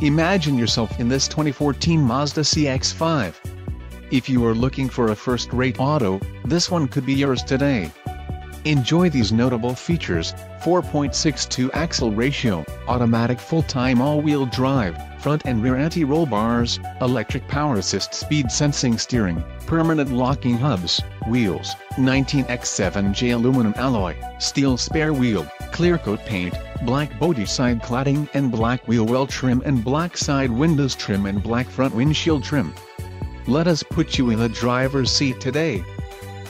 Imagine yourself in this 2014 Mazda CX-5. If you are looking for a first-rate auto, this one could be yours today. Enjoy these notable features, 4.62 axle ratio, automatic full-time all-wheel drive, front and rear anti-roll bars, electric power assist speed sensing steering, permanent locking hubs, wheels, 19x7J aluminum alloy, steel spare wheel, clear coat paint, black body side cladding and black wheel well trim and black side windows trim and black front windshield trim. Let us put you in the driver's seat today.